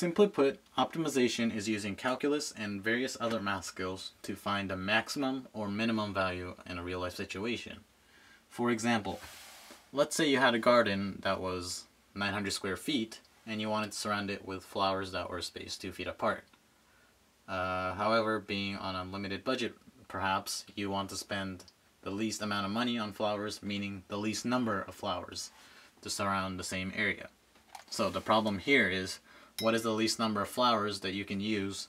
Simply put, optimization is using calculus and various other math skills to find a maximum or minimum value in a real life situation. For example, let's say you had a garden that was 900 square feet and you wanted to surround it with flowers that were spaced 2 feet apart. Uh, however, being on a limited budget, perhaps you want to spend the least amount of money on flowers, meaning the least number of flowers to surround the same area. So the problem here is, what is the least number of flowers that you can use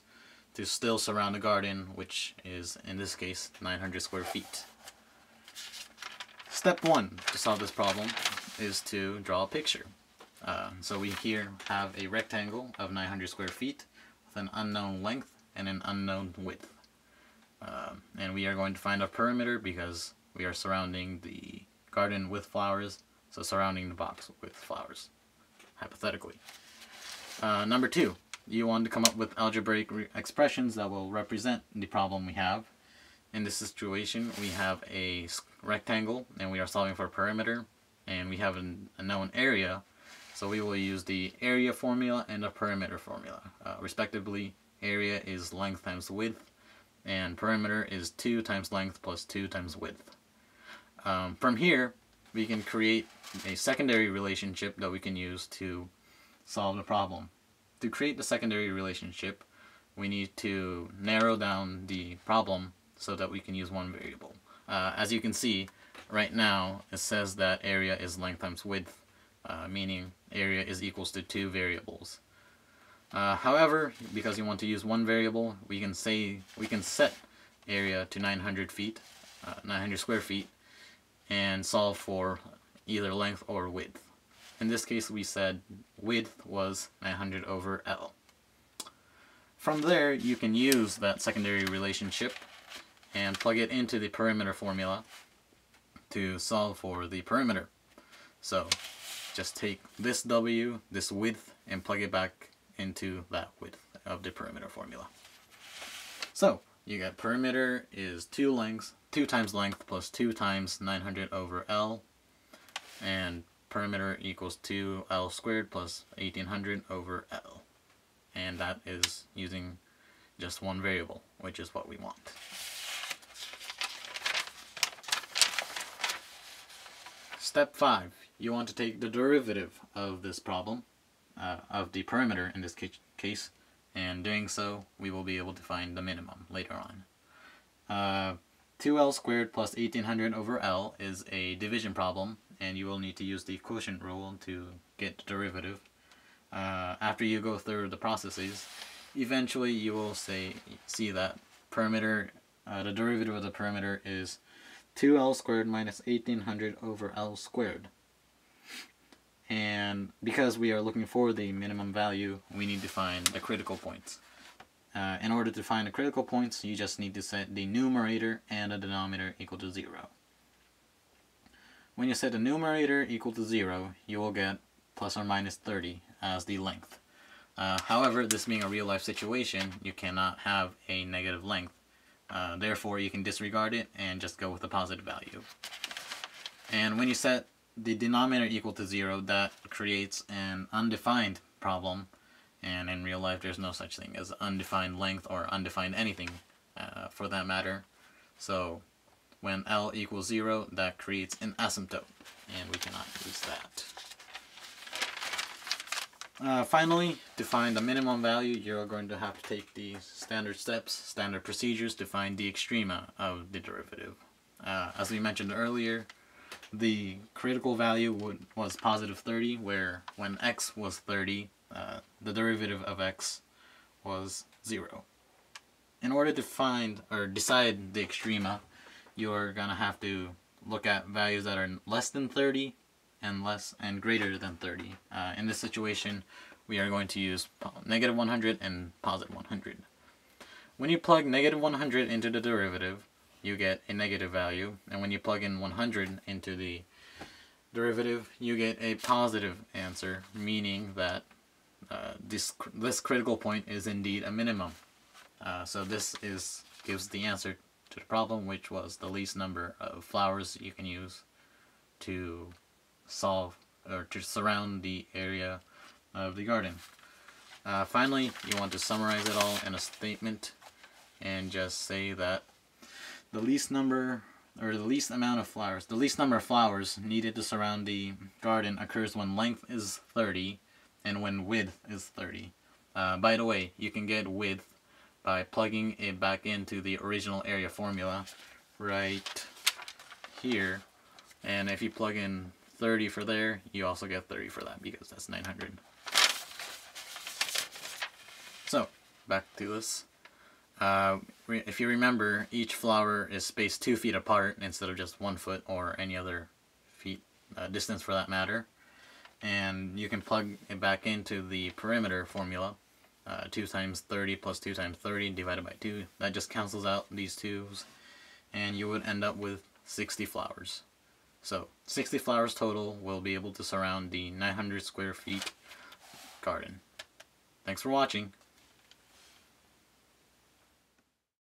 to still surround a garden, which is, in this case, 900 square feet. Step one to solve this problem is to draw a picture. Uh, so we here have a rectangle of 900 square feet with an unknown length and an unknown width. Uh, and we are going to find a perimeter because we are surrounding the garden with flowers, so surrounding the box with flowers, hypothetically. Uh, number two, you want to come up with algebraic expressions that will represent the problem we have. In this situation, we have a rectangle and we are solving for a perimeter and we have an, a known area. So we will use the area formula and a perimeter formula. Uh, respectively, area is length times width and perimeter is 2 times length plus 2 times width. Um, from here, we can create a secondary relationship that we can use to solve the problem. To create the secondary relationship, we need to narrow down the problem so that we can use one variable. Uh, as you can see, right now it says that area is length times width, uh, meaning area is equals to two variables. Uh, however, because you want to use one variable, we can say we can set area to 900 feet, uh, 900 square feet, and solve for either length or width. In this case, we said width was 900 over L. From there, you can use that secondary relationship and plug it into the perimeter formula to solve for the perimeter. So, just take this W, this width, and plug it back into that width of the perimeter formula. So, you got perimeter is 2 lengths, 2 times length plus 2 times 900 over L, and perimeter equals 2L squared plus 1800 over L. And that is using just one variable, which is what we want. Step 5. You want to take the derivative of this problem uh, of the perimeter in this case, and doing so, we will be able to find the minimum later on. Uh, 2L squared plus 1800 over L is a division problem, and you will need to use the quotient rule to get the derivative. Uh, after you go through the processes, eventually you will say see that perimeter, uh, the derivative of the perimeter is 2L squared minus 1800 over L squared and because we are looking for the minimum value we need to find the critical points. Uh, in order to find the critical points you just need to set the numerator and the denominator equal to 0. When you set the numerator equal to 0 you will get plus or minus 30 as the length. Uh, however, this being a real life situation, you cannot have a negative length. Uh, therefore, you can disregard it and just go with a positive value. And when you set the denominator equal to zero, that creates an undefined problem. And in real life, there's no such thing as undefined length or undefined anything uh, for that matter. So when L equals zero, that creates an asymptote, and we cannot use that. Uh, finally, to find the minimum value, you're going to have to take the standard steps, standard procedures to find the extrema of the derivative. Uh, as we mentioned earlier, the critical value would, was positive 30, where when x was 30, uh, the derivative of x was 0. In order to find or decide the extrema, you're going to have to look at values that are less than 30 and less and greater than 30. Uh, in this situation, we are going to use negative 100 and positive 100. When you plug negative 100 into the derivative, you get a negative value. And when you plug in 100 into the derivative, you get a positive answer, meaning that uh, this, this critical point is indeed a minimum. Uh, so this is gives the answer to the problem, which was the least number of flowers you can use to solve or to surround the area of the garden. Uh, finally, you want to summarize it all in a statement and just say that the least number or the least amount of flowers, the least number of flowers needed to surround the garden occurs when length is 30 and when width is 30. Uh, by the way, you can get width by plugging it back into the original area formula right here. And if you plug in 30 for there, you also get 30 for that because that's 900. So, back to this. Uh, if you remember, each flower is spaced two feet apart instead of just one foot or any other feet uh, distance for that matter. And you can plug it back into the perimeter formula. Uh, 2 times 30 plus 2 times 30 divided by 2. That just cancels out these twos. And you would end up with 60 flowers. So 60 flowers total will be able to surround the 900 square feet garden. Thanks for watching.